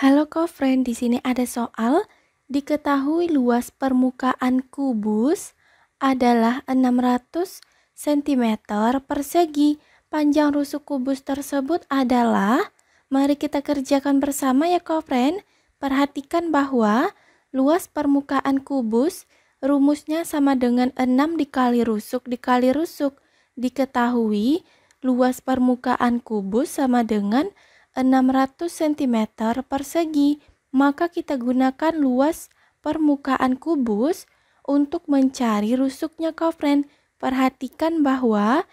Halo friend, di sini ada soal. Diketahui luas permukaan kubus adalah 600 cm persegi. Panjang rusuk kubus tersebut adalah Mari kita kerjakan bersama ya friend. Perhatikan bahwa luas permukaan kubus rumusnya sama dengan 6 dikali rusuk dikali rusuk. Diketahui luas permukaan kubus sama dengan 600 cm persegi, maka kita gunakan luas permukaan kubus untuk mencari rusuknya kofren. Perhatikan bahwa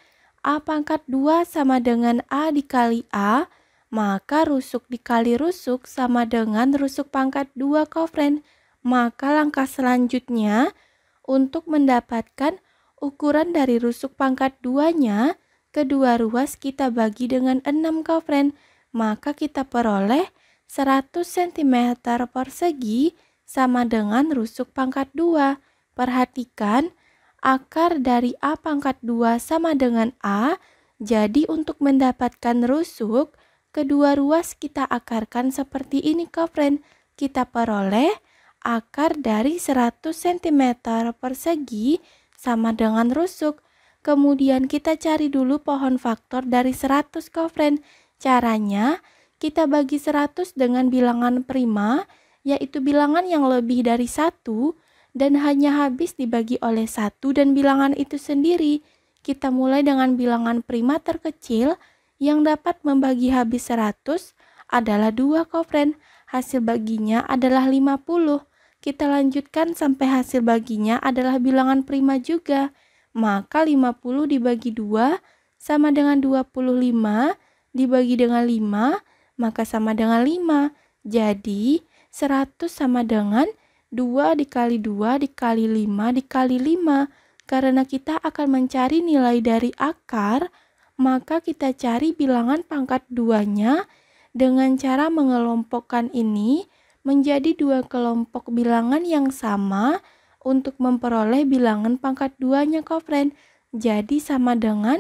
A pangkat 2 sama dengan A dikali A, maka rusuk dikali rusuk sama dengan rusuk pangkat 2 kofren. Maka langkah selanjutnya untuk mendapatkan ukuran dari rusuk pangkat 2-nya, kedua ruas kita bagi dengan 6 kofren maka kita peroleh 100 cm persegi sama dengan rusuk pangkat 2. Perhatikan, akar dari A pangkat 2 sama dengan A, jadi untuk mendapatkan rusuk, kedua ruas kita akarkan seperti ini friend. Kita peroleh akar dari 100 cm persegi sama dengan rusuk. Kemudian kita cari dulu pohon faktor dari 100 friend. Caranya, kita bagi 100 dengan bilangan prima, yaitu bilangan yang lebih dari satu dan hanya habis dibagi oleh satu dan bilangan itu sendiri. Kita mulai dengan bilangan prima terkecil yang dapat membagi habis 100 adalah dua kofren. Hasil baginya adalah 50. Kita lanjutkan sampai hasil baginya adalah bilangan prima juga. Maka 50 dibagi 2 sama dengan 25 dibagi dengan 5, maka sama dengan 5. Jadi, 100 sama dengan 2 dikali 2 dikali 5 dikali 5. Karena kita akan mencari nilai dari akar, maka kita cari bilangan pangkat 2-nya dengan cara mengelompokkan ini menjadi dua kelompok bilangan yang sama untuk memperoleh bilangan pangkat 2-nya, kofren. Jadi sama dengan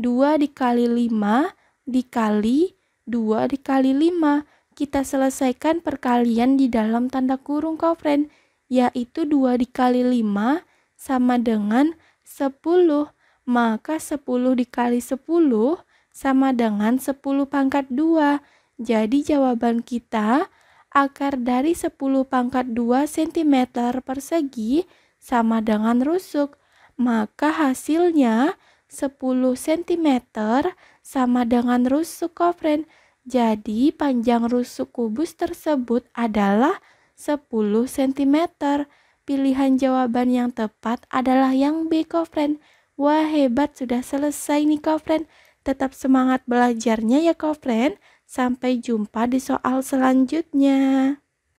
2 dikali 5 dikali 2 dikali 5. Kita selesaikan perkalian di dalam tanda kurung kofren, yaitu 2 dikali 5 sama dengan 10. Maka 10 dikali 10 sama dengan 10 pangkat 2. Jadi jawaban kita akar dari 10 pangkat 2 cm persegi sama dengan rusuk. Maka hasilnya 10 cm sama dengan rusuk kofren. Jadi panjang rusuk kubus tersebut adalah 10 cm. Pilihan jawaban yang tepat adalah yang B kofren. Wah hebat sudah selesai nih kofren. Tetap semangat belajarnya ya kofren. Sampai jumpa di soal selanjutnya.